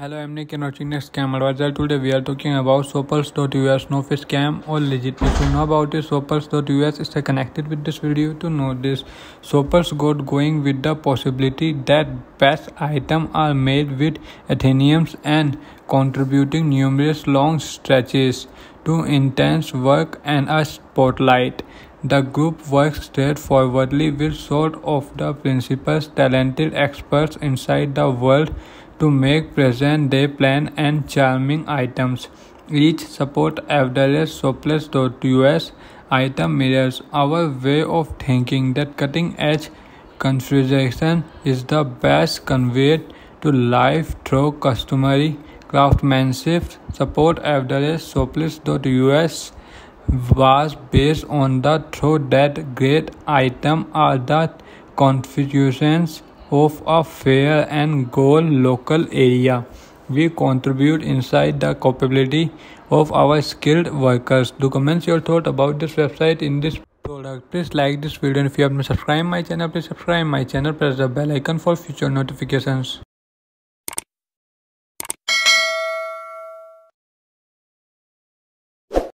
Hello, I'm Nick and watching Next Scam Advisor. Today we are talking about Shoples.us Snowfish scam or legit. To know about it, Shoples.us is connected with this video to know this. Shoples got going with the possibility that best items are made with Atheniums and contributing numerous long stretches to intense work and a spotlight. The group works straightforwardly with sort of the principals talented experts inside the world to make present day plan and charming items. Each support FWS Shoples.us item mirrors our way of thinking that cutting edge configuration is the best conveyed to life through customary craftsmanship. Support FWS Shoples.us was based on the thought that great items are the configurations of a fair and goal local area. We contribute inside the capability of our skilled workers. Do comment your thought about this website in this product. Please like this video and if you have not subscribed my channel, please subscribe my channel. Press the bell icon for future notifications.